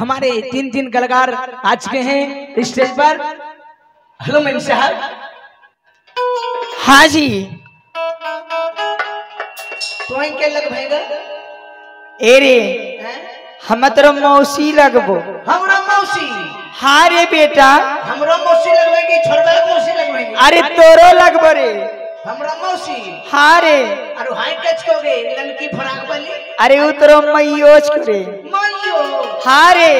हमारे तीन तीन कलाकार आ चुके हैं स्टेज पर। हेलो मैम साहब। हाँ जी। तुम्हें क्या लग भाईगा ए हम तो मौसी लगबो। हमरा मौसी? हाँ रे बेटा। हमरा मौसी लगवेगी छोड़बा मौसी लगवेगी अरे तोरो लगबो रे। हमरा मौसी। हाँ रे। अरे हाई टच कोगे लड़की फराक वाली अरे उतरो मैयोच करे मानियो हाँ रे।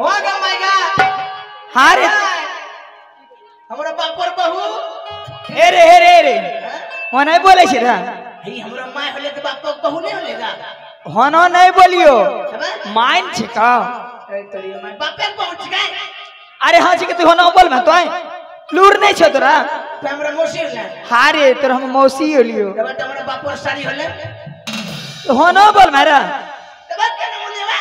होगा मायगा हाँ रे। हमरा बापर बहू। ए रे हे रे रे। वो नहीं बोले छी रा। ही हमरा माय होले तो बाप बहू नहीं होलेगा होनो नहीं बोलियो। माइन छी का? ए तोरी माय बापे पहुँच गए। अरे हाँ जी के तू होनो बोल मैं तो लूर नहीं छो तोरा। तो हमरा मौसी होले। हाँ रे तोर हम मौसी होलियो। तबे तो हमरा बापर सारी होले। तो होनो बोल मेरा। तबे केना बोलिएगा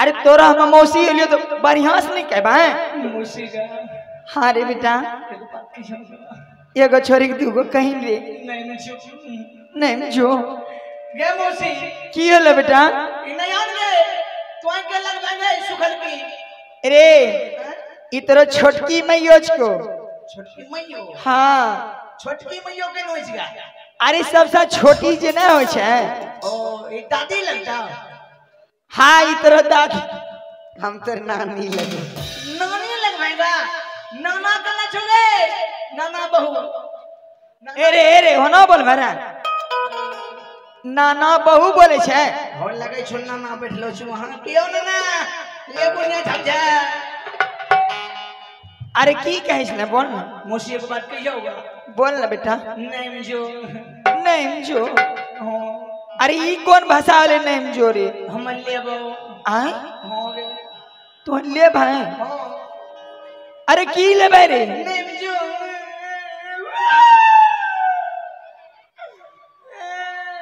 अरे तोरा हम मौसी होलियो तो बढ़िया से नहीं कहबा मौसी का। हाँ रे बेटा एगो की छोरी के दूगो कहीं रे। नहीं नहीं छो नहीं जो। गे मौसी। की होलो बेटा? नहीं आन गे। तो के लग गए सुखल की। रे ई तोरो छोटकी मैयोच को छोटकी मैयो हाँ। छोटकी मैयो के नोच अरे सबसे छोटी जे ना होइ छै। ओ ई दादी लगता हाँ ई तोरो दादी। हम तोर नानी लगे। नानी लगवाएगा नाना का ना छोड़े? नाना बहू। ए रे ए रे होना बोल मेरा नाना बहू बोले छै। और लगे छो नाना बैठलो छु वहाँ। कियो नाना ले बुनिया झमझा अरे की कहै छै ना बोल। ना मौसी के बात कहियो होगा। बोल ना बेटा। नहीं जो नहीं जो अरे ई कौन भाषा वाले नहीं जो रे? हम लेबो। आय हो गे। तो ले भाई अरे की लेबै रे? नहीं जो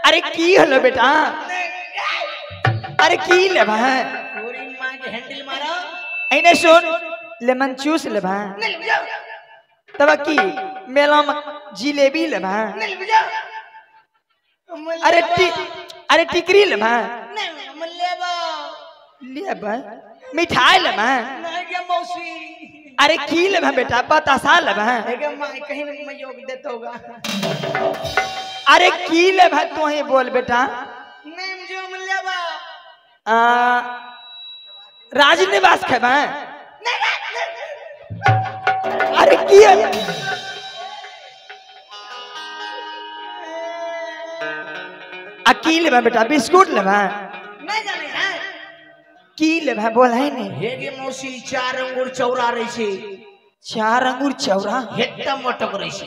अरे की हलो बेटा? अरे की ले भाई पूरी माँ के हैंडल मारो। ऐने सुन। लेमन जूस ले भाई नहीं बुझो तब की मेला में जिलेबी ले भाई अरे टी अरे टिकरी ले भाई नहीं हम लेबो ले भाई मिठाई ले भाई नहीं के मौसी। अरे की ले बेटा बतासा ले भाई एगे माँ कहीं योग देता होगा। अरे की ले तू ही बोल बेटा। राजनिवास खेबा की है? लेबा बेटा बिस्कुट लेबा नहीं जाने हैं की लेबा बोल है नहीं। हेगे मौसी चार अंगूर चौरा रही छे चार अंगूर चौरा? हेत्ता मटक रही छे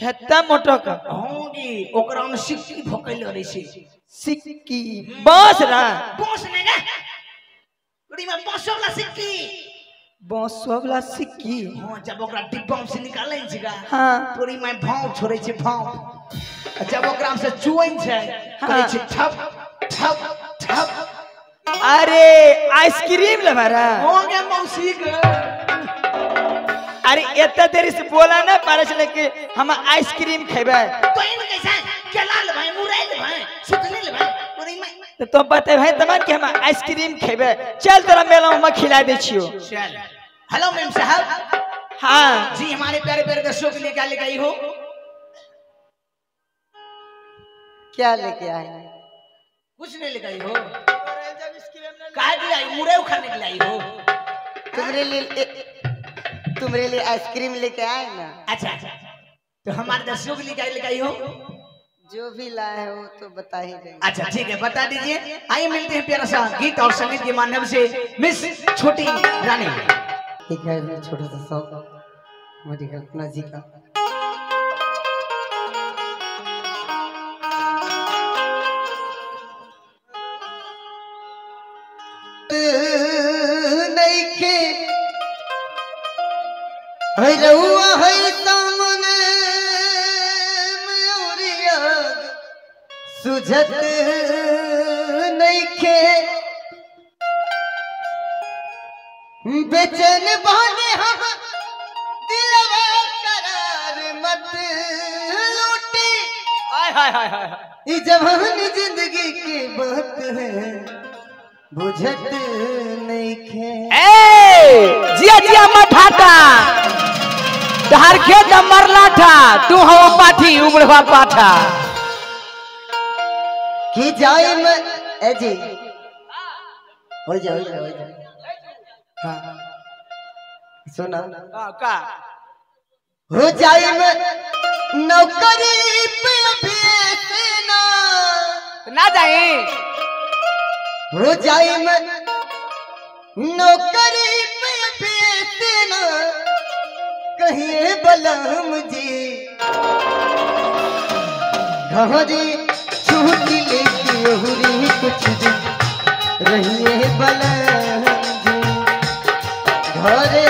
हेत्ता मोटक? होंगी ओकरा में सिक्की भोकल रही छे सिक्की। बस रा। बॉस ने ना। उड़ी में बॉस वाला सिक्की। बसवा वाला सिक्की हाँ जब ओकरा डिब्बा से निकालै छिगा हाँ पूरी में भाव छोड़े छे भाव जब ओकरा से चुइन छे कहै छे ठप ठप ठप अरे आइसक्रीम लेबा रा होंगे मौसी के अरे इतना देरी से बोला ना पारे चले कि हम आइसक्रीम खेबे तो इन कैसा केला ले भाई मुरई ले भाई सुतले ले भाई पूरी में तो तुम भाई तमन कि हम आइसक्रीम खेबे चल तेरा मेला में खिला दे छियो चल हेलो मैम साहब हाँ। जी हमारे प्यारे प्यारे दर्शकों के लिए क्या लेकर आई हो? क्या लेके आए? कुछ नहीं लेकर आई हो। कहा के आई? लिए आई हो। तुम्हारे लिए तुम्हारे लिए आइसक्रीम लेके आए ना? अच्छा अच्छा। तो हमारे दर्शकों के लिए क्या लेकर आई हो? जो भी लाए हो तो बता ही देंगे। अच्छा ठीक है बता दीजिए। आइए मिलते हैं प्यारा सा गीत और संगीत के माध्यम से। मिस छोटी रानी। एक है मेरा छोटा सा शौक हमारी कल्पना जी का रहुआ है। बेचैन बने हम दिलवा करार मत लूटी। हाय हाय हाय हाय जवान ज़िंदगी की बात है बुझत नहीं खे। ए जिया जिया मठाता तहार खेत मरला था तू हो पाठी उबड़वा पाठा। कि जाए मैं ए जी? हो जा हो जा हो जा हाँ। सुना। का हो जाए मैं नौकरी पे अभी ना ना जाए। हो जाए नौकरी पे अभी से ना कहिए बलम जी? घरी लेके हुरी कुछ दिन रहिए बलम जी घरे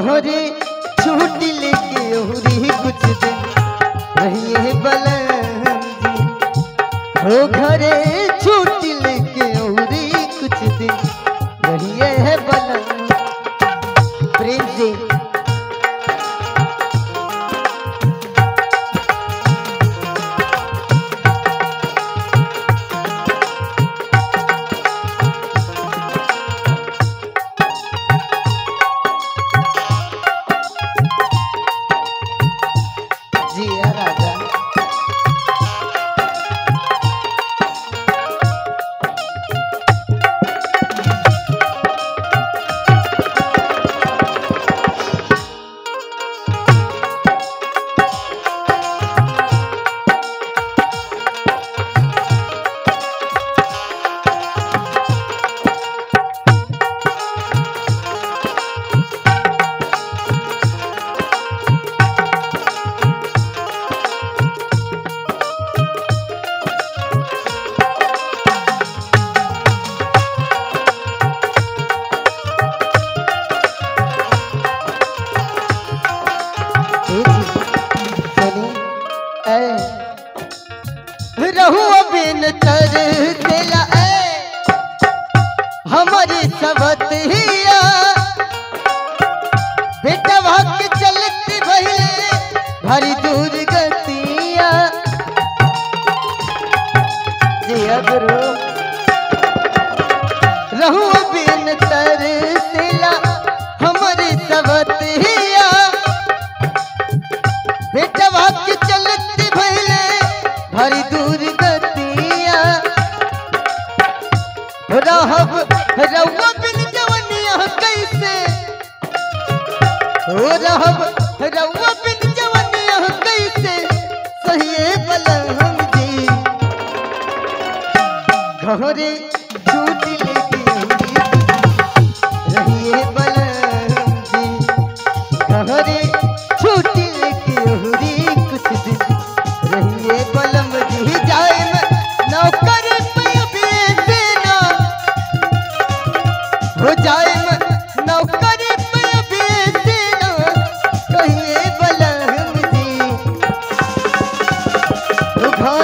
घरे छूट लेके ओहरी कुछ दिन। रहिए बलम हो घरे भारी दूर गतिया। जिया गुरु रहू बिन तर सबत हिया। बेटा चलती भइले हरी दूर गतिया। रहब रउआ बिन जवनिया कैसे? घरे झूठ लेके रहिए बलहम जी घरे छुट्टी लेके ओहरी कुछ दिन रहिए बलम जी जाए नौकर पे अभी देना हो जाए नौकर पे अभी देना कहिए बलम जी हो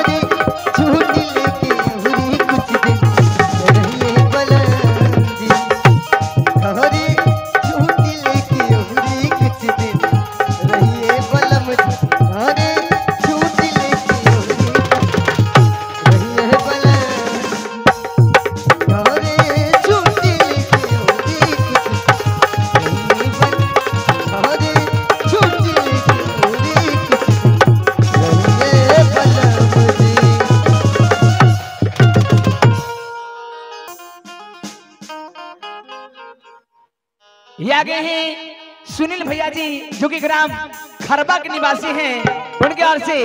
आगे हैं सुनील भैया जी, जो कि ग्राम खरबा के निवासी हैं, उनके ओर से